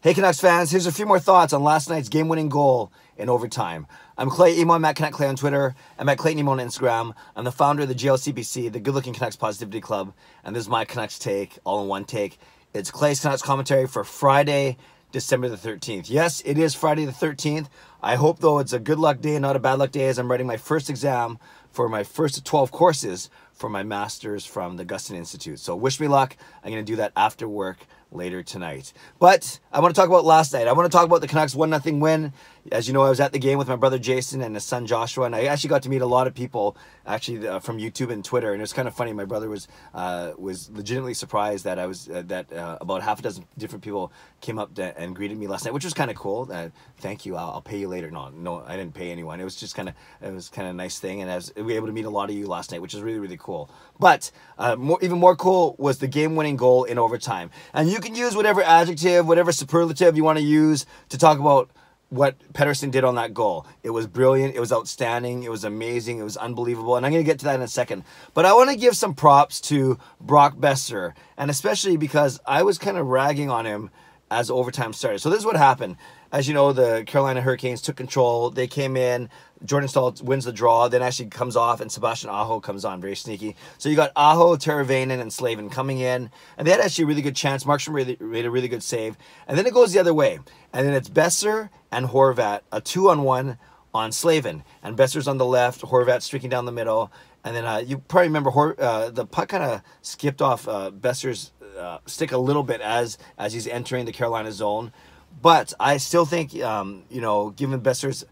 Hey Canucks fans, here's a few more thoughts on last night's game-winning goal in overtime. I'm Clay Imoo, I'm at Canuck Clay on Twitter. I'm at Clayton Imoo on Instagram. I'm the founder of the GLCBC, the Good Looking Canucks Positivity Club, and this is my Canucks take, all in one take. It's Clay's Canucks commentary for Friday, December the 13th. Yes, it is Friday the 13th. I hope, though, it's a good luck day and not a bad luck day as I'm writing my first exam for my first 12 courses for my master's from the Gustin Institute. So wish me luck. I'm going to do that after work later tonight. But I want to talk about last night. I want to talk about the Canucks 1 0 win. As you know, I was at the game with my brother Jason and his son Joshua, and I actually got to meet a lot of people actually uh, from YouTube and Twitter. And it was kind of funny. My brother was uh, was legitimately surprised that I was uh, that uh, about half a dozen different people came up to, and greeted me last night, which was kind of cool. Thank you. I'll, I'll, pay you later. No, no, I didn't pay anyone. It was just kind of it was kind of a nice thing, and I was were able to meet a lot of you last night, which is really really cool. But uh, more, even more cool was the game winning goal in overtime, and you can use whatever adjective, whatever superlative you want to use to talk about what Pettersson did on that goal. It was brilliant. It was outstanding. It was amazing. It was unbelievable. And I'm going to get to that in a second. But I want to give some props to Brock Boeser, and especially because I was kind of ragging on him as overtime started. So this is what happened. As you know, the Carolina Hurricanes took control. They came in. Jordan Staal wins the draw, then actually comes off, and Sebastian Aho comes on, very sneaky. So you got Aho, Teravainen, and Slavin coming in, and they had actually a really good chance. Markstrom really, made a really good save, and then it goes the other way, and then it's Boeser and Horvat, a two-on-one on Slavin, and Boeser's on the left, Horvat streaking down the middle, and then uh, you probably remember Hor- uh, the puck kind of skipped off uh, Boeser's uh, stick a little bit as as he's entering the Carolina zone, but I still think um, you know, given Boeser's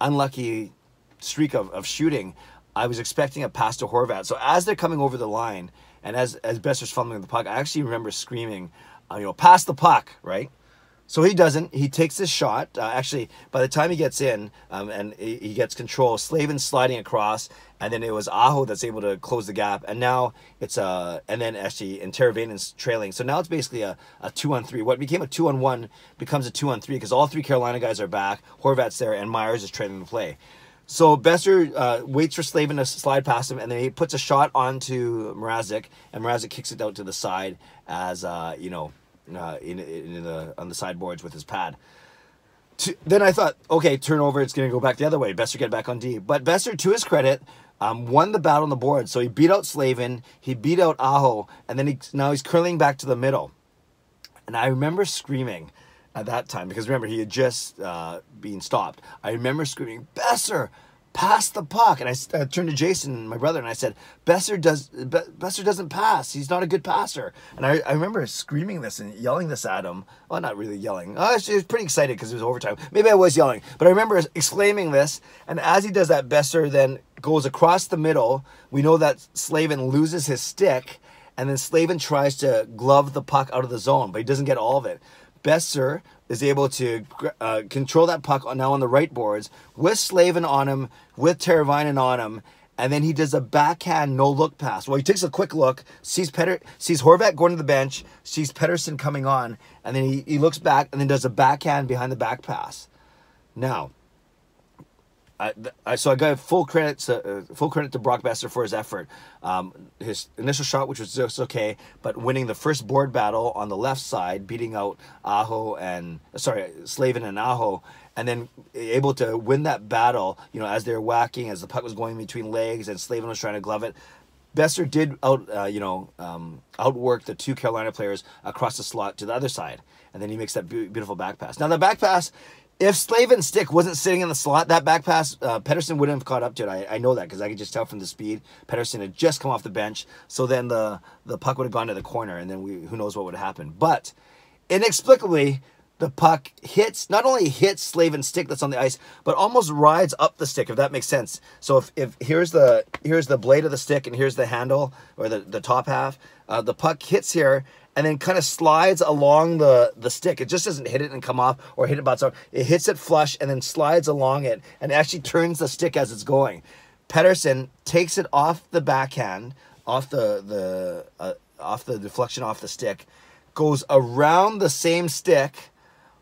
unlucky streak of, of shooting, I was expecting a pass to Horvat. So as they're coming over the line, and as as Boeser's fumbling the puck, I actually remember screaming, uh, you know, pass the puck, right? So he doesn't. He takes his shot. Uh, actually, by the time he gets in um, and he, he, gets control, Slavin sliding across, and then it was Aho that's able to close the gap. And now it's a, uh, and then actually, and Teravainen's trailing. So now it's basically a, a two on three. What became a two on one becomes a two on three because all three Carolina guys are back. Horvat's there, and Myers is trailing the play. So Boeser uh, waits for Slavin to slide past him, and then he puts a shot onto Mrazek, and Mrazek kicks it out to the side as uh, you know uh, in, in the on the sideboards with his pad. To, then I thought, okay, turnover, it's going to go back the other way. Boeser get back on D. But Boeser, to his credit, um, won the battle on the board. So he beat out Slavin, he beat out Aho, and then he, now he's curling back to the middle. And I remember screaming at that time because remember he had just uh, been stopped. I remember screaming, Boeser, pass the puck. And I, I, turned to Jason, my brother, and I said, Boeser does Be- Boeser doesn't pass. He's not a good passer. And I, I remember screaming this and yelling this at him. Well, not really yelling. Oh, I was, I was pretty excited because it was overtime. Maybe I was yelling, but I remember exclaiming this. And as he does that, Boeser then goes across the middle. We know that Slavin loses his stick, and then Slavin tries to glove the puck out of the zone, but he doesn't get all of it. Boeser is able to uh, control that puck now on the right boards with Slavin on him, with Teravainen on him, and then he does a backhand no look pass. Well, he takes a quick look, sees Petter, sees Horvat going to the bench, sees Pettersson coming on, and then he, he looks back and then does a backhand behind the back pass. Now, I, I, so I got full credit to, uh, full credit to Brock Boeser for his effort. Um, his initial shot, which was just okay, but winning the first board battle on the left side, beating out Aho and sorry Slavin and Aho, and then able to win that battle. You know, as they're whacking, as the puck was going between legs, and Slavin was trying to glove it. Boeser did out, uh, you know, um, outwork the two Carolina players across the slot to the other side, and then he makes that beautiful back pass. Now the back pass if Slavin's stick wasn't sitting in the slot, that back pass, uh, Pettersson wouldn't have caught up to it. I, I know that because I could just tell from the speed. Pettersson had just come off the bench, so then the the puck would have gone to the corner, and then we who knows what would have happened. But inexplicably, the puck hits not only hits Slavin's stick that's on the ice, but almost rides up the stick. If that makes sense. So if, if here's the here's the blade of the stick and here's the handle or the the top half, uh, the puck hits here and then kind of slides along the, the stick. It just doesn't hit it and come off or hit it by itself. It hits it flush and then slides along it and actually turns the stick as it's going. Pettersson takes it off the backhand, off the the uh, off the deflection off the stick, goes around the same stick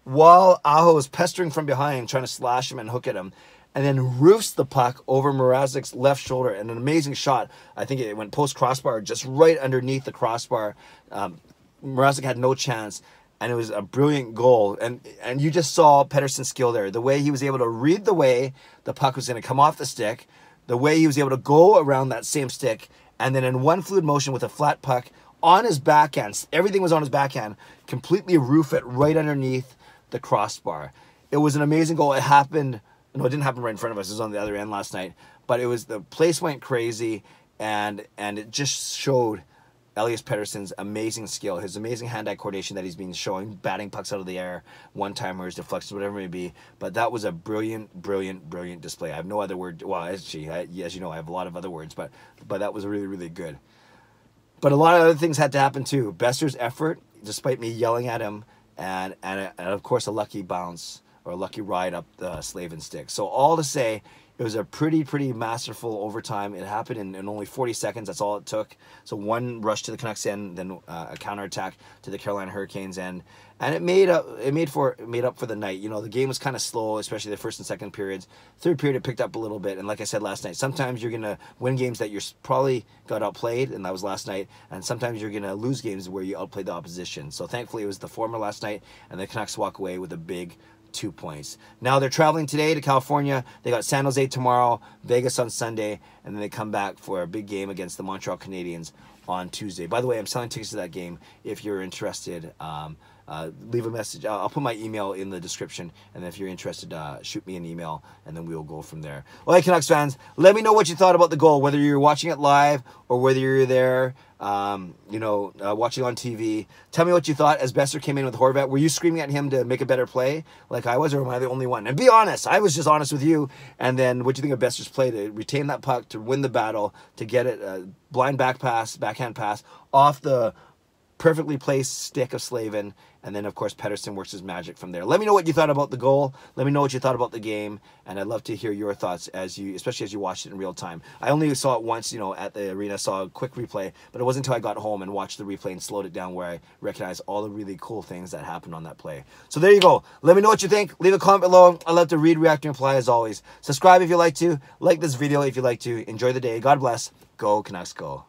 while Aho is pestering from behind, trying to slash him and hook at him, and then roofs the puck over Mrazek's left shoulder. And an amazing shot. I think it went post crossbar, just right underneath the crossbar. Um, Mrazek had no chance. and it was a brilliant goal. And and you just saw Pettersson's skill there. The way he was able to read the way the puck was going to come off the stick, the way he was able to go around that same stick, and then in one fluid motion with a flat puck on his backhand, everything was on his backhand, completely roof it right underneath the crossbar. It was an amazing goal. It happened. No, it didn't happen right in front of us. It was on the other end last night. But it was the place went crazy, and and it just showed Elias Pettersson's amazing skill, his amazing hand-eye coordination that he's been showing, batting pucks out of the air, one-timers, deflections, whatever it may be. But that was a brilliant, brilliant, brilliant display. I have no other word. Well, actually, I, as you know, I have a lot of other words, but but that was really, really good. But a lot of other things had to happen too. Boeser's effort, despite me yelling at him, and and, and of course a lucky bounce or a lucky ride up the Slavin stick. So all to say, it was a pretty, pretty masterful overtime. It happened in, in only 40 seconds. That's all it took. So one rush to the Canucks end, then uh, a counterattack to the Carolina Hurricanes end, and it made up. It made for made up for the night. You know, the game was kind of slow, especially the first and second periods. Third period, it picked up a little bit. And like I said last night, sometimes you're gonna win games that you're probably got outplayed, and that was last night. And sometimes you're gonna lose games where you outplayed the opposition. So thankfully, it was the former last night, and the Canucks walk away with a big two points. Now they're traveling today to California. They got San Jose tomorrow, Vegas on Sunday, and then they come back for a big game against the Montreal Canadiens on Tuesday. By the way, I'm selling tickets to that game if you're interested. Um, uh, leave a message. I'll, put my email in the description, and if you're interested, uh, shoot me an email, and then we'll go from there. Well, hey, Canucks fans, let me know what you thought about the goal, whether you're watching it live or whether you're there, um, you know, uh, watching on TV. Tell me what you thought as Boeser came in with Horvat. Were you screaming at him to make a better play like I was, or am I the only one? And be honest. I was just honest with you. And then what do you think of Boeser's play to retain that puck, to win the battle, to get it, uh, blind back pass, backhand pass off the perfectly placed stick of Slavin, and then of course Pettersson works his magic from there. Let me know what you thought about the goal. Let me know what you thought about the game, and I'd love to hear your thoughts as you, especially as you watched it in real time. I only saw it once, you know, at the arena. Saw a quick replay, but it wasn't until I got home and watched the replay and slowed it down where I recognized all the really cool things that happened on that play. So there you go. Let me know what you think. Leave a comment below. I love to read, react, and reply as always. Subscribe if you like to. Like this video if you like to. Enjoy the day. God bless. Go Canucks, go.